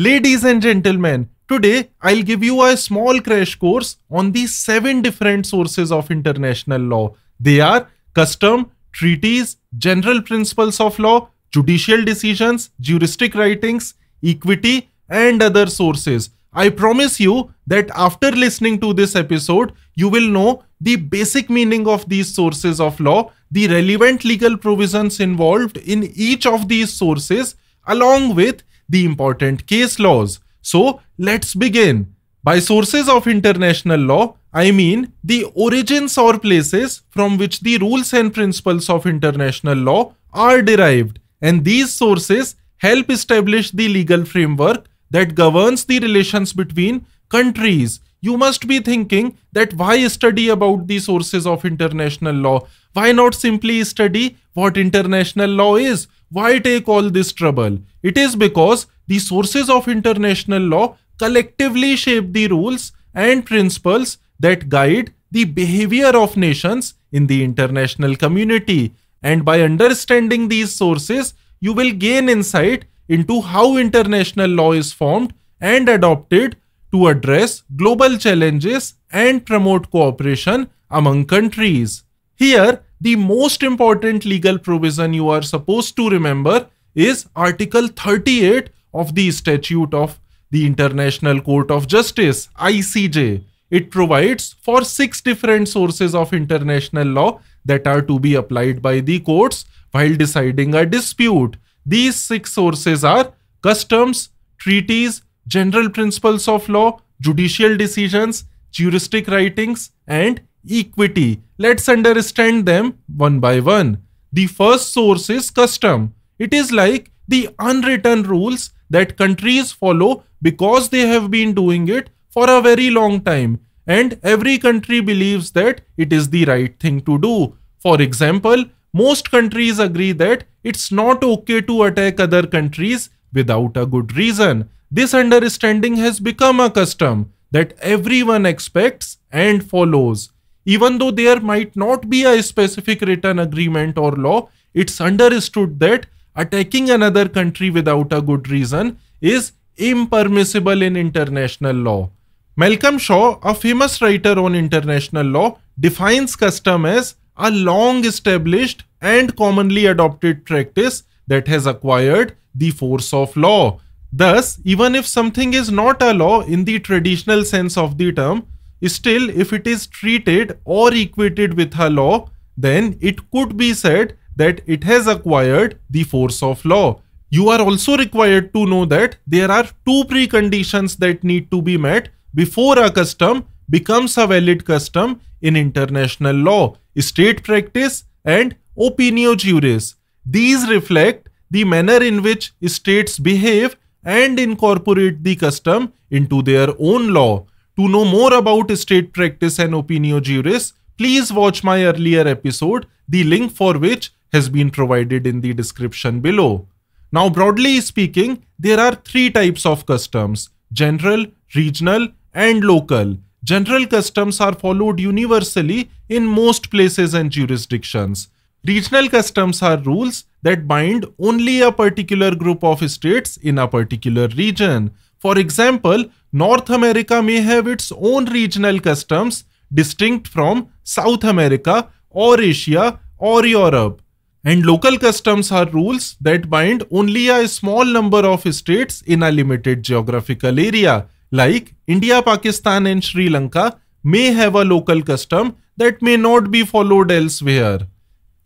Ladies and gentlemen, today I'll give you a small crash course on the seven different sources of international law. They are custom, treaties, general principles of law, judicial decisions, juristic writings, equity, and other sources. I promise you that after listening to this episode, you will know the basic meaning of these sources of law, the relevant legal provisions involved in each of these sources, along with the important case laws. So let's begin. By sources of international law, I mean the origins or places from which the rules and principles of international law are derived. And these sources help establish the legal framework that governs the relations between countries. You must be thinking that why study about the sources of international law? Why not simply study what international law is? Why take all this trouble? It is because the sources of international law collectively shape the rules and principles that guide the behavior of nations in the international community. And by understanding these sources, you will gain insight into how international law is formed and adopted to address global challenges and promote cooperation among countries. Here, the most important legal provision you are supposed to remember is Article 38 of the Statute of the International Court of Justice, ICJ. It provides for six different sources of international law that are to be applied by the courts while deciding a dispute. These six sources are customs, treaties, general principles of law, judicial decisions, juristic writings, and equity. Let's understand them one by one. The first source is custom. It is like the unwritten rules that countries follow because they have been doing it for a very long time and every country believes that it is the right thing to do. For example, most countries agree that it's not okay to attack other countries without a good reason. This understanding has become a custom that everyone expects and follows. Even though there might not be a specific written agreement or law, it's understood that attacking another country without a good reason is impermissible in international law. Malcolm Shaw, a famous writer on international law, defines custom as a long established and commonly adopted practice that has acquired the force of law. Thus, even if something is not a law in the traditional sense of the term, still if it is treated or equated with a law, then it could be said that it has acquired the force of law. You are also required to know that there are two preconditions that need to be met before a custom becomes a valid custom in international law, state practice and opinio juris. These reflect the manner in which states behave and incorporate the custom into their own law. To know more about state practice and opinio juris, please watch my earlier episode, the link for which has been provided in the description below. Now, broadly speaking, there are three types of customs general, regional, and local. General customs are followed universally in most places and jurisdictions. Regional customs are rules that bind only a particular group of states in a particular region. For example, North America may have its own regional customs distinct from South America or Asia or Europe. And local customs are rules that bind only a small number of states in a limited geographical area. Like India, Pakistan, and Sri Lanka may have a local custom that may not be followed elsewhere.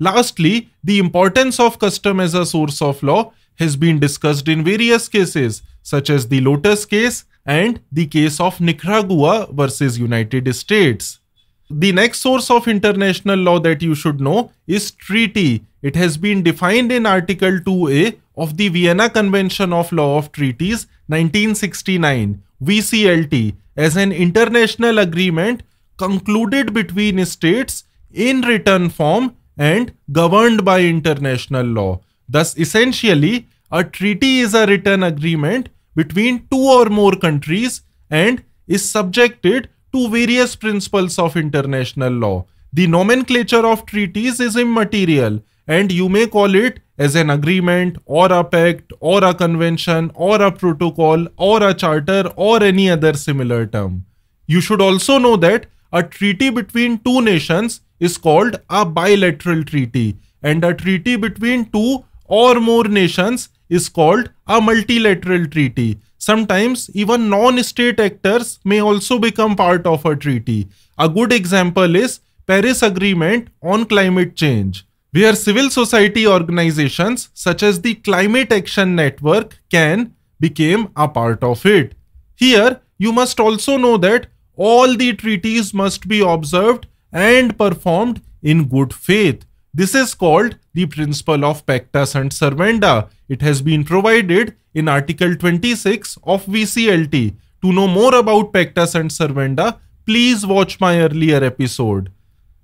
Lastly, the importance of custom as a source of law has been discussed in various cases, such as the Lotus case and the case of Nicaragua versus United States. The next source of international law that you should know is treaty. It has been defined in Article 2A of the Vienna Convention of Law of Treaties 1969 VCLT as an international agreement concluded between states in written form and governed by international law. Thus, essentially, a treaty is a written agreement between two or more countries and is subjected to various principles of international law. The nomenclature of treaties is immaterial and you may call it as an agreement or a pact or a convention or a protocol or a charter or any other similar term. You should also know that a treaty between two nations is called a bilateral treaty and a treaty between two or more nations is called a multilateral treaty. Sometimes even non-state actors may also become part of a treaty. A good example is Paris Agreement on Climate Change where civil society organizations such as the Climate Action Network can become a part of it. Here, you must also know that all the treaties must be observed and performed in good faith. This is called the principle of pacta sunt servanda. It has been provided in Article 26 of VCLT. To know more about pacta sunt servanda, please watch my earlier episode.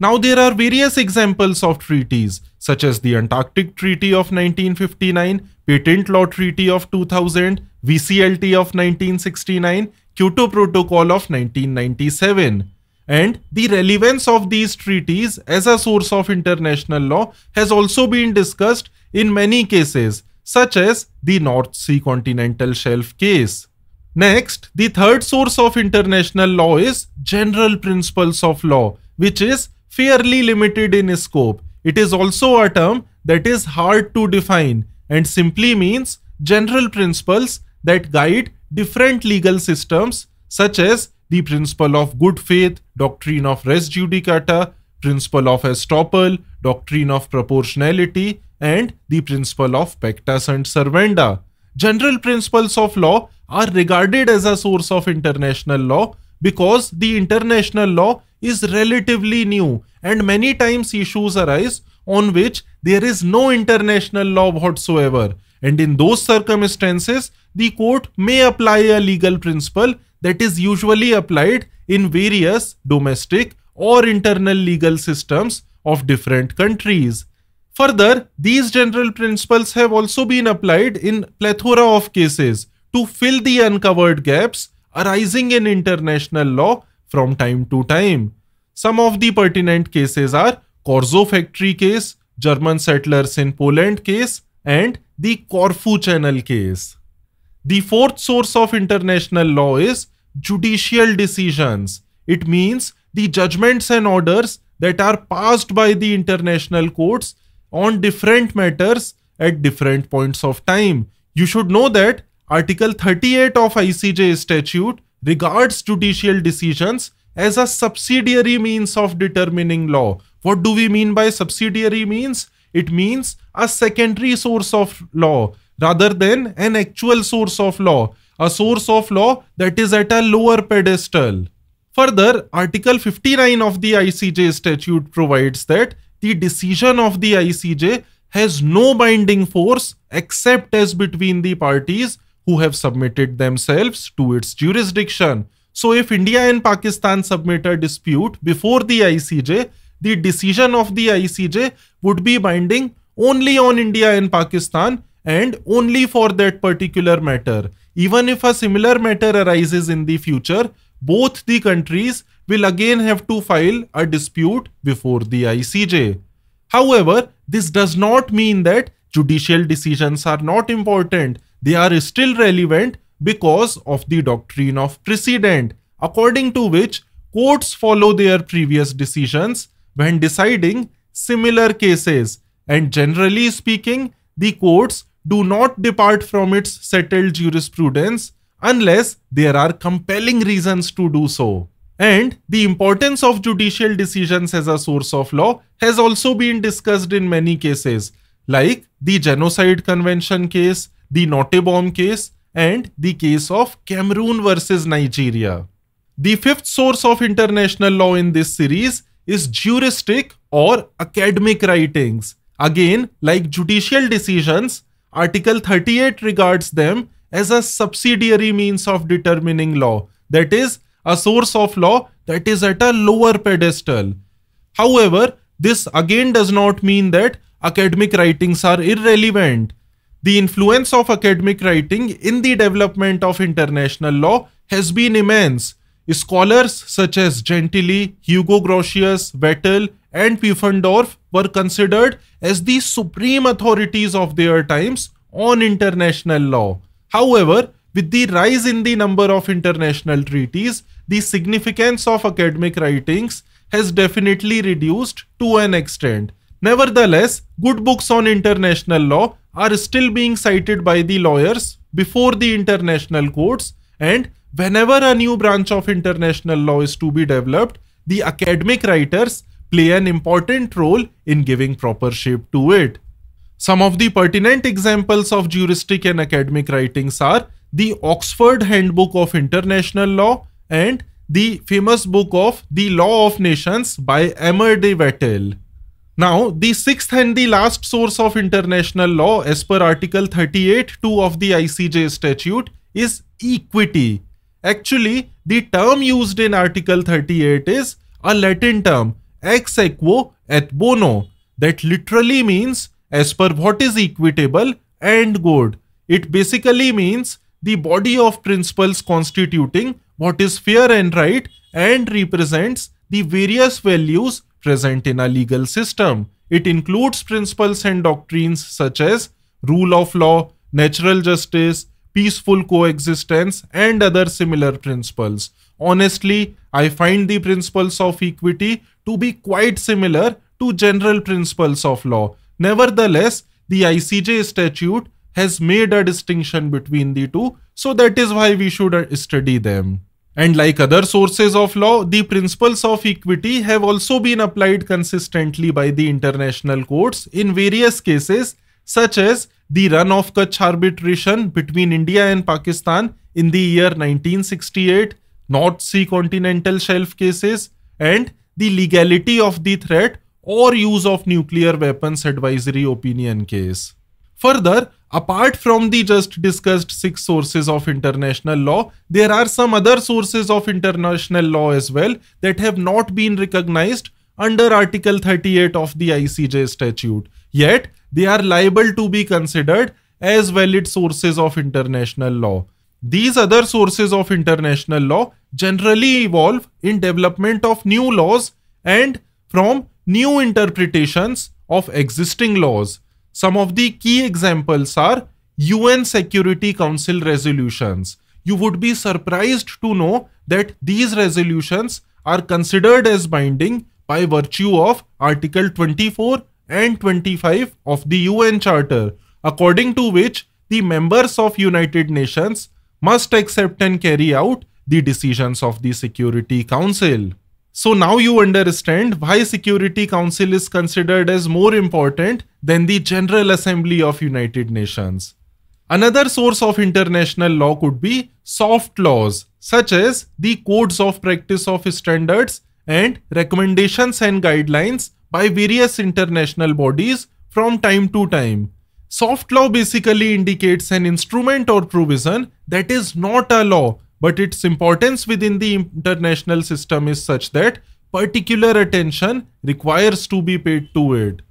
Now there are various examples of treaties such as the Antarctic Treaty of 1959, Patent Law Treaty of 2000, VCLT of 1969, Kyoto Protocol of 1997. And the relevance of these treaties as a source of international law has also been discussed in many cases, such as the North Sea Continental Shelf case. Next, the third source of international law is general principles of law, which is fairly limited in scope. It is also a term that is hard to define and simply means general principles that guide different legal systems such as the principle of good faith, doctrine of res judicata, principle of estoppel, doctrine of proportionality, and the principle of pacta sunt servanda. General principles of law are regarded as a source of international law because the international law is relatively new and many times issues arise on which there is no international law whatsoever. And in those circumstances, the court may apply a legal principle that is usually applied in various domestic or internal legal systems of different countries. Further, these general principles have also been applied in plethora of cases to fill the uncovered gaps arising in international law from time to time. Some of the pertinent cases are Chorzów factory case, German settlers in Poland case, and the Corfu Channel case. The fourth source of international law is judicial decisions. It means the judgments and orders that are passed by the international courts on different matters at different points of time. You should know that Article 38 of ICJ statute regards judicial decisions as a subsidiary means of determining law. What do we mean by subsidiary means? It means a secondary source of law rather than an actual source of law, a source of law that is at a lower pedestal. Further, Article 59 of the ICJ statute provides that the decision of the ICJ has no binding force except as between the parties who have submitted themselves to its jurisdiction. So if India and Pakistan submit a dispute before the ICJ, the decision of the ICJ would be binding only on India and Pakistan and only for that particular matter. Even if a similar matter arises in the future, both the countries will again have to file a dispute before the ICJ. However, this does not mean that judicial decisions are not important. They are still relevant because of the doctrine of precedent, according to which courts follow their previous decisions when deciding similar cases, and generally speaking, the courts do not depart from its settled jurisprudence unless there are compelling reasons to do so. And the importance of judicial decisions as a source of law has also been discussed in many cases, like the Genocide Convention case, the Nottebohm case, and the case of Cameroon versus Nigeria. The fifth source of international law in this series is juristic or academic writings. Again, like judicial decisions, Article 38 regards them as a subsidiary means of determining law, that is, a source of law that is at a lower pedestal. However, this again does not mean that academic writings are irrelevant. The influence of academic writing in the development of international law has been immense. Scholars such as Gentili, Hugo Grotius, Vattel, and Pufendorf were considered as the supreme authorities of their times on international law. However, with the rise in the number of international treaties, the significance of academic writings has definitely reduced to an extent. Nevertheless, good books on international law are still being cited by the lawyers before the international courts and whenever a new branch of international law is to be developed, the academic writers play an important role in giving proper shape to it. Some of the pertinent examples of juristic and academic writings are the Oxford Handbook of International Law and the famous book of The Law of Nations by Emer de Vattel. Now, the sixth and the last source of international law as per Article 38.2 of the ICJ statute is equity. Actually, the term used in Article 38 is a Latin term ex et bono that literally means as per what is equitable and good. It basically means the body of principles constituting what is fair and right and represents the various values present in a legal system. It includes principles and doctrines such as rule of law, natural justice, peaceful coexistence, and other similar principles. Honestly, I find the principles of equity to be quite similar to general principles of law. Nevertheless, the ICJ statute has made a distinction between the two, so that is why we should uh, study them. And like other sources of law, the principles of equity have also been applied consistently by the international courts in various cases, such as the Rann of Kutch arbitration between India and Pakistan in the year 1968, North Sea continental shelf cases, and the legality of the threat or use of nuclear weapons advisory opinion case. Further, Apart from the just discussed six sources of international law, there are some other sources of international law as well that have not been recognized under Article 38 of the ICJ statute. Yet, they are liable to be considered as valid sources of international law. These other sources of international law generally evolve in development of new laws and from new interpretations of existing laws. Some of the key examples are UN Security Council resolutions. You would be surprised to know that these resolutions are considered as binding by virtue of Article 24 and 25 of the UN Charter, according to which the members of United Nations must accept and carry out the decisions of the Security Council. So now you understand why Security Council is considered as more important than the General Assembly of United Nations. Another source of international law could be soft laws, such as the codes of practice of standards and recommendations and guidelines by various international bodies from time to time. Soft law basically indicates an instrument or provision that is not a law but its importance within the international system is such that particular attention requires to be paid to it.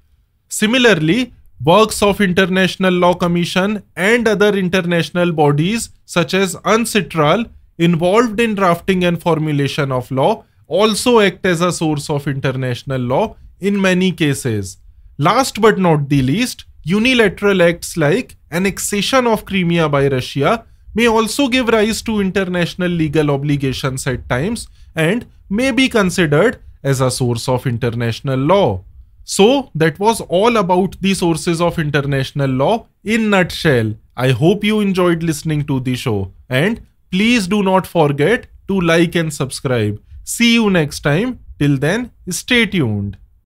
Similarly, works of International Law Commission and other international bodies such as UNCITRAL involved in drafting and formulation of law also act as a source of international law in many cases. Last but not the least, unilateral acts like annexation of Crimea by Russia may also give rise to international legal obligations at times and may be considered as a source of international law. So that was all about the sources of international law in nutshell. I hope you enjoyed listening to the show and please do not forget to like and subscribe. See you next time. Till then, stay tuned.